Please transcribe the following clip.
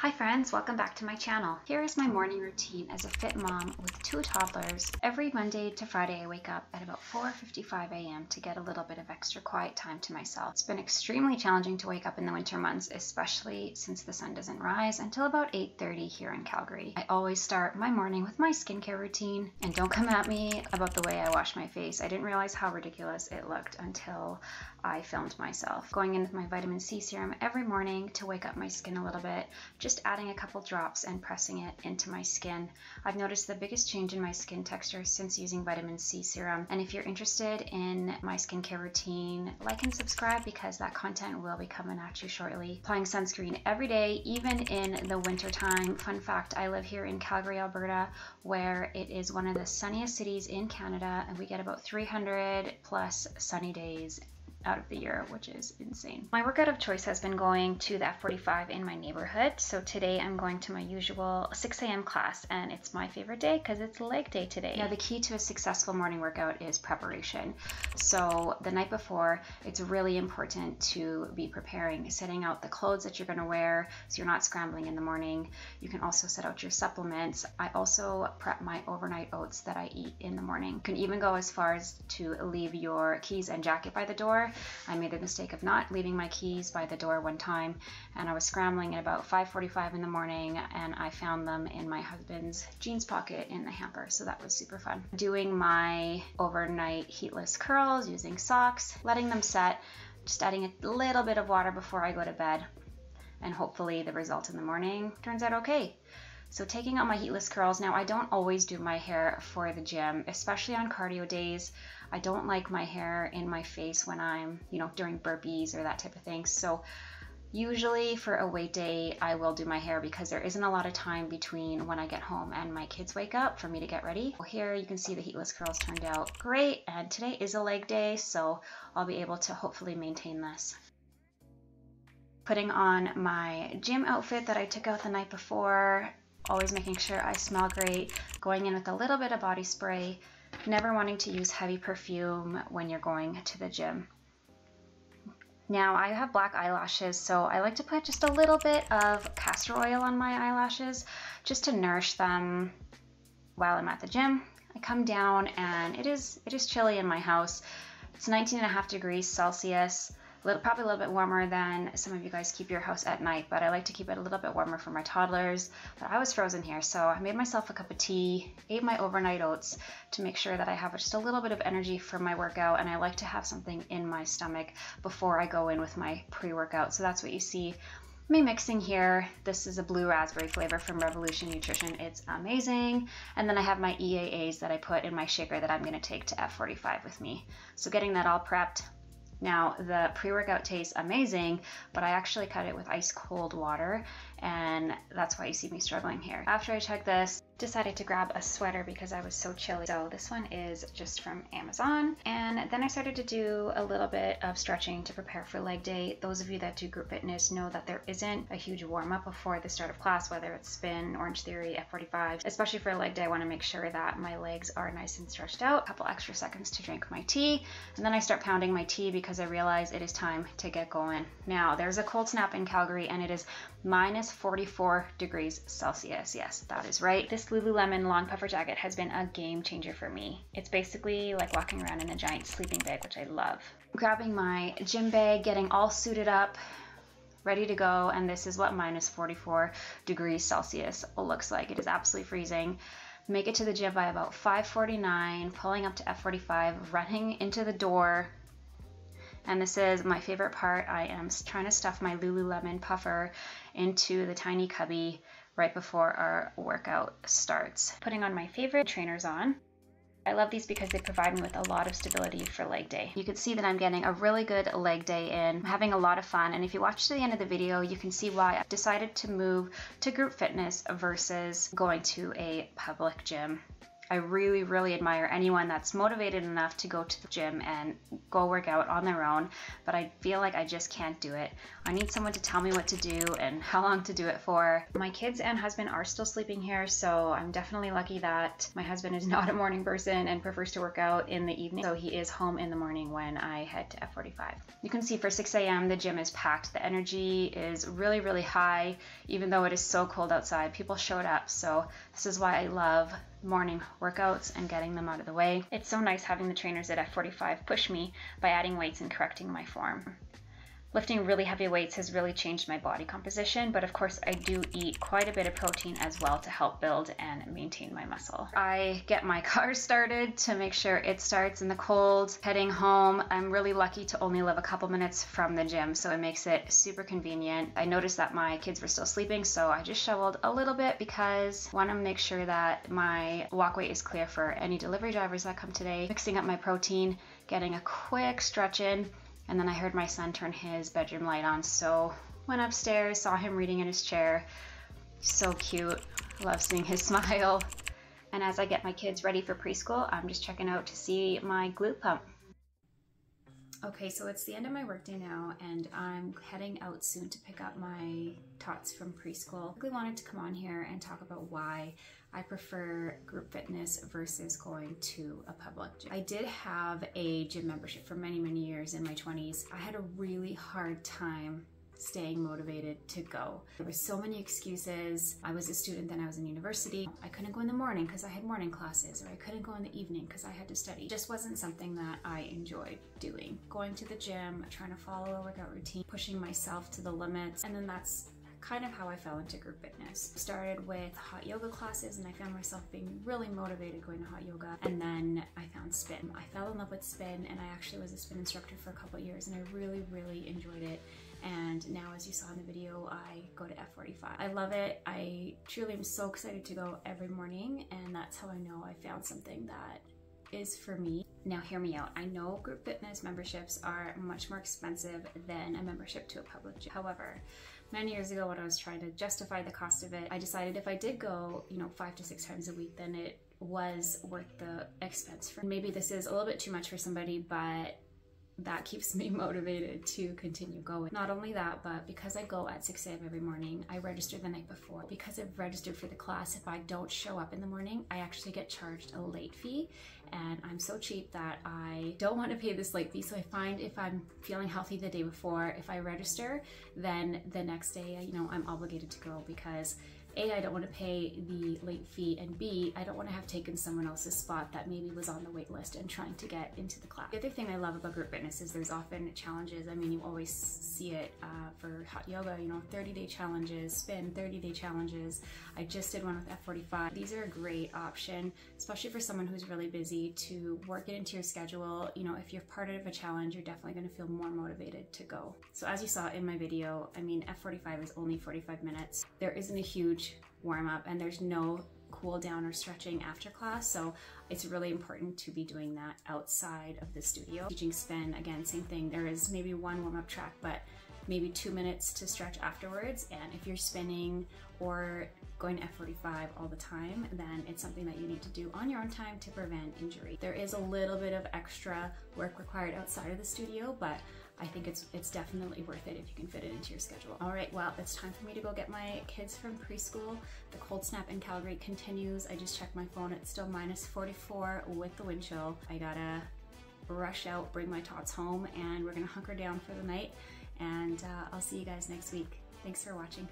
Hi friends, welcome back to my channel. Here is my morning routine as a fit mom with two toddlers. Every Monday to Friday I wake up at about 4.55 a.m. to get a little bit of extra quiet time to myself. It's been extremely challenging to wake up in the winter months, especially since the sun doesn't rise until about 8.30 here in Calgary. I always start my morning with my skincare routine and don't come at me about the way I wash my face. I didn't realize how ridiculous it looked until I filmed myself. Going in with my vitamin C serum every morning to wake up my skin a little bit, just just adding a couple drops and pressing it into my skin. I've noticed the biggest change in my skin texture since using vitamin C serum. And if you're interested in my skincare routine, like and subscribe because that content will be coming at you shortly. Applying sunscreen every day, even in the winter time. Fun fact, I live here in Calgary, Alberta, where it is one of the sunniest cities in Canada and we get about 300 plus sunny days out of the year, which is insane. My workout of choice has been going to the F45 in my neighborhood. So today I'm going to my usual 6 a.m. class and it's my favorite day because it's leg day today. Now the key to a successful morning workout is preparation. So the night before, it's really important to be preparing, setting out the clothes that you're gonna wear so you're not scrambling in the morning. You can also set out your supplements. I also prep my overnight oats that I eat in the morning. You can even go as far as to leave your keys and jacket by the door I made the mistake of not leaving my keys by the door one time and I was scrambling at about 5.45 in the morning and I found them in my husband's jeans pocket in the hamper. So that was super fun. Doing my overnight heatless curls using socks, letting them set, just adding a little bit of water before I go to bed and hopefully the result in the morning turns out okay. So taking out my heatless curls, now I don't always do my hair for the gym, especially on cardio days. I don't like my hair in my face when I'm, you know, during burpees or that type of thing. So usually for a weight day, I will do my hair because there isn't a lot of time between when I get home and my kids wake up for me to get ready. Well, here you can see the heatless curls turned out great and today is a leg day, so I'll be able to hopefully maintain this putting on my gym outfit that I took out the night before always making sure I smell great, going in with a little bit of body spray, never wanting to use heavy perfume when you're going to the gym. Now I have black eyelashes, so I like to put just a little bit of castor oil on my eyelashes just to nourish them while I'm at the gym. I come down and it is it is chilly in my house. It's 19 and a half degrees Celsius little, probably a little bit warmer than some of you guys keep your house at night, but I like to keep it a little bit warmer for my toddlers. But I was frozen here, so I made myself a cup of tea, ate my overnight oats to make sure that I have just a little bit of energy for my workout, and I like to have something in my stomach before I go in with my pre-workout. So that's what you see me mixing here. This is a blue raspberry flavor from Revolution Nutrition. It's amazing. And then I have my EAAs that I put in my shaker that I'm gonna take to F45 with me. So getting that all prepped, now, the pre-workout tastes amazing, but I actually cut it with ice cold water, and that's why you see me struggling here. After I check this, decided to grab a sweater because I was so chilly. So this one is just from Amazon. And then I started to do a little bit of stretching to prepare for leg day. Those of you that do group fitness know that there isn't a huge warm up before the start of class, whether it's spin, Orange Theory, F45. Especially for a leg day, I wanna make sure that my legs are nice and stretched out. A couple extra seconds to drink my tea. And then I start pounding my tea because I realize it is time to get going. Now, there's a cold snap in Calgary and it is minus 44 degrees Celsius. Yes, that is right. This Lululemon long puffer jacket has been a game changer for me. It's basically like walking around in a giant sleeping bag, which I love. Grabbing my gym bag, getting all suited up, ready to go, and this is what minus 44 degrees Celsius looks like. It is absolutely freezing. Make it to the gym by about 5.49, pulling up to F45, running into the door, and this is my favorite part. I am trying to stuff my Lululemon puffer into the tiny cubby right before our workout starts. Putting on my favorite trainers on. I love these because they provide me with a lot of stability for leg day. You can see that I'm getting a really good leg day in, I'm having a lot of fun, and if you watch to the end of the video, you can see why I've decided to move to group fitness versus going to a public gym. I really, really admire anyone that's motivated enough to go to the gym and go work out on their own, but I feel like I just can't do it. I need someone to tell me what to do and how long to do it for. My kids and husband are still sleeping here, so I'm definitely lucky that my husband is not a morning person and prefers to work out in the evening, so he is home in the morning when I head to F45. You can see for 6 a.m. the gym is packed. The energy is really, really high, even though it is so cold outside. People showed up, so this is why I love morning workouts and getting them out of the way. It's so nice having the trainers at F45 push me by adding weights and correcting my form. Lifting really heavy weights has really changed my body composition, but of course I do eat quite a bit of protein as well to help build and maintain my muscle. I get my car started to make sure it starts in the cold. Heading home, I'm really lucky to only live a couple minutes from the gym, so it makes it super convenient. I noticed that my kids were still sleeping, so I just shoveled a little bit because I want to make sure that my walkway is clear for any delivery drivers that come today. Mixing up my protein, getting a quick stretch in, and then I heard my son turn his bedroom light on, so went upstairs, saw him reading in his chair. So cute. Love seeing his smile. And as I get my kids ready for preschool, I'm just checking out to see my glute pump. Okay, so it's the end of my workday now, and I'm heading out soon to pick up my tots from preschool. I wanted to come on here and talk about why I prefer group fitness versus going to a public gym. I did have a gym membership for many, many years in my 20s. I had a really hard time staying motivated to go. There were so many excuses. I was a student then I was in university. I couldn't go in the morning because I had morning classes or I couldn't go in the evening because I had to study. It just wasn't something that I enjoyed doing. Going to the gym, trying to follow a workout routine, pushing myself to the limits, and then that's kind of how I fell into group fitness. Started with hot yoga classes and I found myself being really motivated going to hot yoga. And then I found spin. I fell in love with spin and I actually was a spin instructor for a couple years and I really, really enjoyed it. And now, as you saw in the video, I go to F45. I love it. I truly am so excited to go every morning, and that's how I know I found something that is for me. Now hear me out. I know group fitness memberships are much more expensive than a membership to a public gym. However, many years ago when I was trying to justify the cost of it, I decided if I did go, you know, five to six times a week, then it was worth the expense. For maybe this is a little bit too much for somebody, but that keeps me motivated to continue going. Not only that, but because I go at 6 a.m. every morning, I register the night before. Because I've registered for the class, if I don't show up in the morning, I actually get charged a late fee. And I'm so cheap that I don't want to pay this late fee. So I find if I'm feeling healthy the day before, if I register, then the next day, you know, I'm obligated to go because a, I don't want to pay the late fee, and B, I don't want to have taken someone else's spot that maybe was on the wait list and trying to get into the class. The other thing I love about group fitness is there's often challenges. I mean, you always see it uh, for hot yoga, you know, 30 day challenges, spin 30 day challenges. I just did one with F45. These are a great option, especially for someone who's really busy to work it into your schedule. You know, if you're part of a challenge, you're definitely going to feel more motivated to go. So as you saw in my video, I mean, F45 is only 45 minutes. There isn't a huge warm up and there's no cool down or stretching after class. So it's really important to be doing that outside of the studio. Teaching spin, again, same thing. There is maybe one warm up track, but maybe two minutes to stretch afterwards. And if you're spinning or going to F45 all the time, then it's something that you need to do on your own time to prevent injury. There is a little bit of extra work required outside of the studio, but I think it's it's definitely worth it if you can fit it into your schedule. All right, well, it's time for me to go get my kids from preschool. The cold snap in Calgary continues. I just checked my phone. It's still minus 44 with the wind chill. I gotta rush out, bring my tots home, and we're gonna hunker down for the night. And uh, I'll see you guys next week. Thanks for watching.